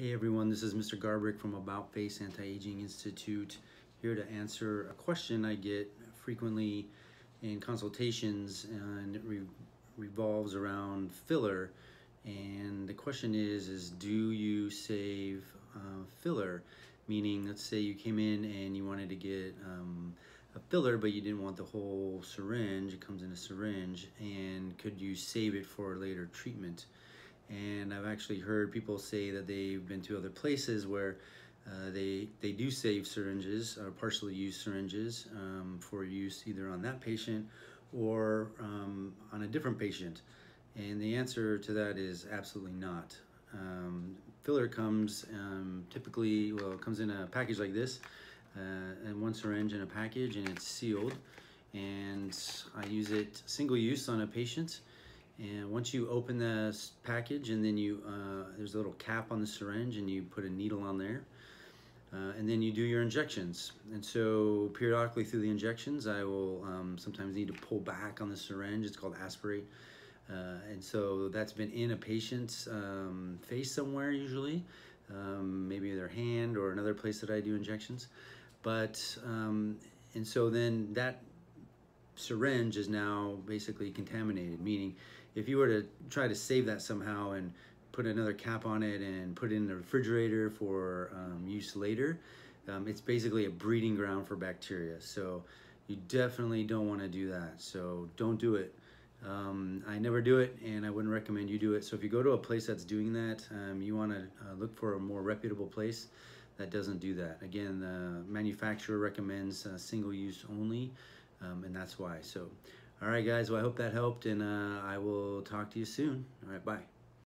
Hey everyone, this is Mr. Garberich from About Face Anti-Aging Institute here to answer a question I get frequently in consultations and it re revolves around filler. And the question is is do you save uh, filler? Meaning let's say you came in and you wanted to get um, a filler but you didn't want the whole syringe it comes in a syringe and could you save it for later treatment and I've actually heard people say that they've been to other places where uh, they they do save syringes or partially used syringes um, for use either on that patient or um, on a different patient. And the answer to that is absolutely not. Um, filler comes um, typically well it comes in a package like this uh, and one syringe in a package and it's sealed. And I use it single use on a patient and once you open this package and then you, uh, there's a little cap on the syringe and you put a needle on there. Uh, and then you do your injections. And so periodically through the injections, I will um, sometimes need to pull back on the syringe. It's called aspirate. Uh, and so that's been in a patient's um, face somewhere usually, um, maybe their hand or another place that I do injections. But, um, and so then that syringe is now basically contaminated, meaning if you were to try to save that somehow and put another cap on it and put it in the refrigerator for um, use later, um, it's basically a breeding ground for bacteria. So you definitely don't want to do that. So don't do it. Um, I never do it and I wouldn't recommend you do it. So if you go to a place that's doing that, um, you want to uh, look for a more reputable place that doesn't do that. Again, the manufacturer recommends uh, single use only um, and that's why. So, all right, guys, well, I hope that helped, and uh, I will talk to you soon. All right, bye.